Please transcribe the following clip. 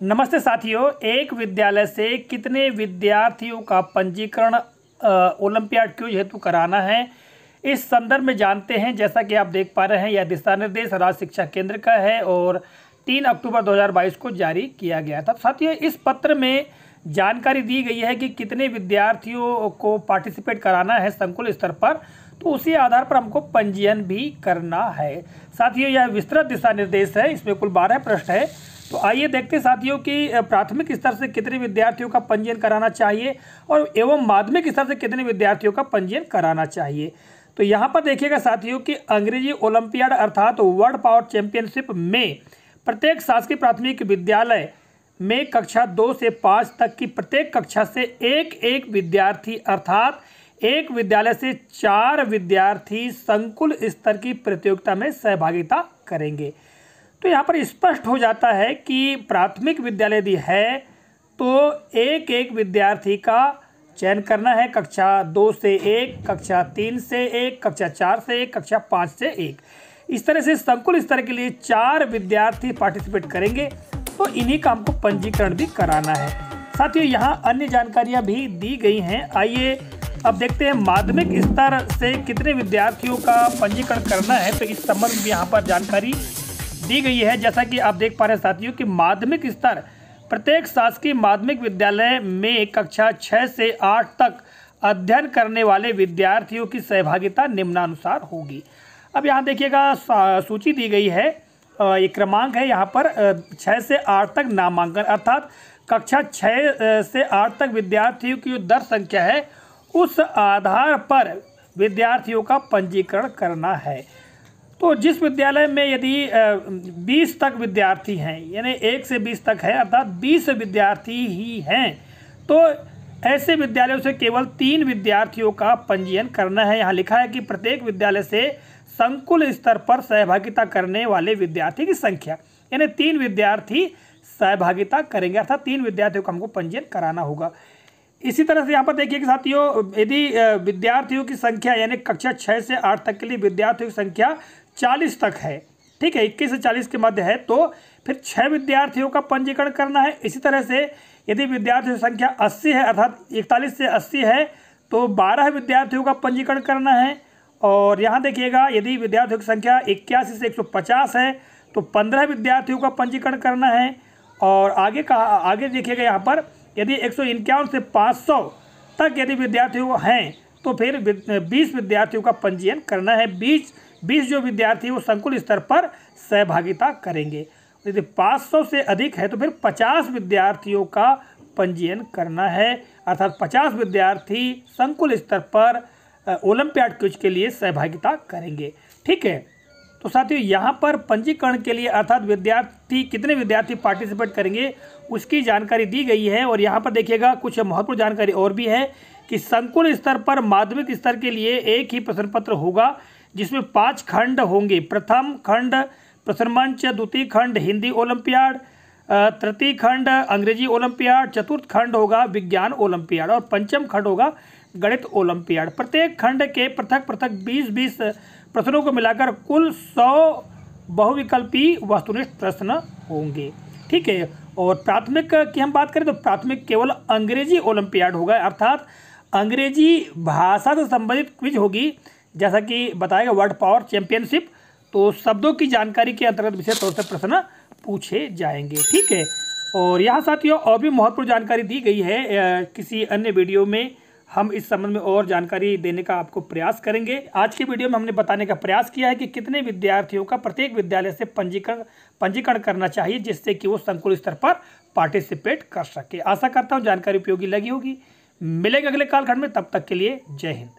नमस्ते साथियों, एक विद्यालय से कितने विद्यार्थियों का पंजीकरण ओलंपियाड क्यूज हेतु कराना है? इस संदर्भ में जानते हैं, जैसा कि आप देख पा रहे हैं, यह दिशा निर्देश राज्य शिक्षा केंद्र का है और तीन अक्टूबर 2022 को जारी किया गया था। साथियों, इस पत्र में जानकारी दी गई है कि कितने विद्यार्थियों को पार्टिसिपेट कराना है संकुल स्तर पर तो उसी आधार पर हमको पंजीयन भी करना है। साथियों, यह विस्तृत दिशा निर्देश है, इसमें कुल बारह प्रश्न है। तो आइए देखते साथियों कि प्राथमिक स्तर से कितने विद्यार्थियों का पंजीयन कराना चाहिए और एवं माध्यमिक स्तर से कितने विद्यार्थियों का पंजीयन कराना चाहिए। तो यहाँ पर देखिएगा साथियों कि अंग्रेज़ी ओलंपियाड अर्थात वर्ल्ड पावर चैंपियनशिप में प्रत्येक शासकीय प्राथमिक विद्यालय में कक्षा दो से पाँच तक की प्रत्येक कक्षा से एक एक विद्यार्थी अर्थात एक विद्यालय से चार विद्यार्थी संकुल स्तर की प्रतियोगिता में सहभागिता करेंगे। तो यहाँ पर स्पष्ट हो जाता है कि प्राथमिक विद्यालय यदि है तो एक एक विद्यार्थी का चयन करना है। कक्षा दो से एक, कक्षा तीन से एक, कक्षा चार से एक, कक्षा पाँच से एक। इस तरह से संकुल स्तर के लिए चार विद्यार्थी पार्टिसिपेट करेंगे तो इन्हीं का हमको पंजीकरण भी कराना है। साथ ही यहाँ अन्य जानकारियाँ भी दी गई हैं। आइए अब देखते हैं माध्यमिक स्तर से कितने विद्यार्थियों का पंजीकरण करना है। तो इस संबंध में यहाँ पर जानकारी दी गई है, जैसा कि आप देख पा रहे हैं साथियों कि माध्यमिक स्तर प्रत्येक शासकीय माध्यमिक विद्यालय में कक्षा छः से आठ तक अध्ययन करने वाले विद्यार्थियों की सहभागिता निम्नानुसार होगी। अब यहाँ देखिएगा सूची दी गई है। ये क्रमांक है यहाँ पर छः से आठ तक नामांकन, अर्थात कक्षा छः से आठ तक विद्यार्थियों की जो दर संख्या है, उस आधार पर विद्यार्थियों का पंजीकरण करना है। तो जिस विद्यालय में यदि 20 तक विद्यार्थी हैं, यानी एक से 20 तक है, अर्थात 20 विद्यार्थी ही हैं तो ऐसे विद्यालयों से केवल तीन विद्यार्थियों का पंजीयन करना है। यहाँ लिखा है कि प्रत्येक विद्यालय से संकुल स्तर पर सहभागिता करने वाले विद्यार्थी की संख्या, यानी तीन विद्यार्थी सहभागिता करेंगे, अर्थात तीन विद्यार्थियों का हमको पंजीयन कराना होगा। इसी तरह से यहाँ पर देखिए कि साथियों, यदि विद्यार्थियों की संख्या, यानी कक्षा छः से आठ तक के लिए विद्यार्थियों की संख्या चालीस तक है। ठीक है, इक्कीस से चालीस के मध्य है तो फिर छः विद्यार्थियों का पंजीकरण करना है। इसी तरह से यदि विद्यार्थियों की संख्या अस्सी है, अर्थात इकतालीस से अस्सी है तो बारह विद्यार्थियों का पंजीकरण करना है। और यहाँ देखिएगा, यदि विद्यार्थियों की संख्या इक्यासी से एक सौ पचास है तो पंद्रह विद्यार्थियों का पंजीकरण करना है। और आगे का आगे देखिएगा यहाँ पर, यदि एक सौ इक्यावन से पाँच सौ तक यदि विद्यार्थियों हैं तो फिर बीस विद्यार्थियों का पंजीयन करना है। बीस बीस जो विद्यार्थी वो संकुल स्तर पर सहभागिता करेंगे। यदि 500 से अधिक है तो फिर 50 विद्यार्थियों का पंजीयन करना है। अर्थात 50 विद्यार्थी संकुल स्तर पर ओलंपियाड क्विज के लिए सहभागिता करेंगे। ठीक है? तो साथियों, यहाँ पर पंजीकरण के लिए अर्थात विद्यार्थी, कितने विद्यार्थी पार्टिसिपेट करेंगे, उसकी जानकारी दी गई है। और यहाँ पर देखिएगा, कुछ महत्वपूर्ण जानकारी और भी है कि संकुल स्तर पर माध्यमिक स्तर के लिए एक ही प्रश्न पत्र होगा। जिसमें पाँच खंड होंगे। प्रथम खंड प्रश्न मंच द्वितीय खंड हिंदी ओलंपियाड तृतीय खंड अंग्रेज़ी ओलंपियाड, चतुर्थ खंड होगा विज्ञान ओलंपियाड और पंचम खंड होगा गणित ओलंपियाड। प्रत्येक खंड के पृथक पृथक बीस बीस प्रश्नों को मिलाकर कुल सौ बहुविकल्पी वस्तुनिष्ठ प्रश्न होंगे। ठीक है? और प्राथमिक की हम बात करें तो प्राथमिक केवल अंग्रेज़ी ओलंपियाड होगा। अर्थात अंग्रेज़ी भाषा से संबंधित क्विज होगी। जैसा कि बताएगा वर्ल्ड पावर चैंपियनशिप तो शब्दों की जानकारी के अंतर्गत विशेष तौर से प्रश्न पूछे जाएँगे, ठीक है? और यहाँ साथियों, और भी महत्वपूर्ण जानकारी दी गई है किसी अन्य वीडियो में हम इस संबंध में और जानकारी देने का आपको प्रयास करेंगे। आज की वीडियो में हमने बताने का प्रयास किया है कि कितने विद्यार्थियों का प्रत्येक विद्यालय से पंजीकरण पंजीकरण करना चाहिए, जिससे कि वो संकुल स्तर पर पार्टिसिपेट कर सके। आशा करता हूँ जानकारी उपयोगी लगी होगी। मिलेंगे अगले कालखंड में, तब तक के लिए जय हिंद।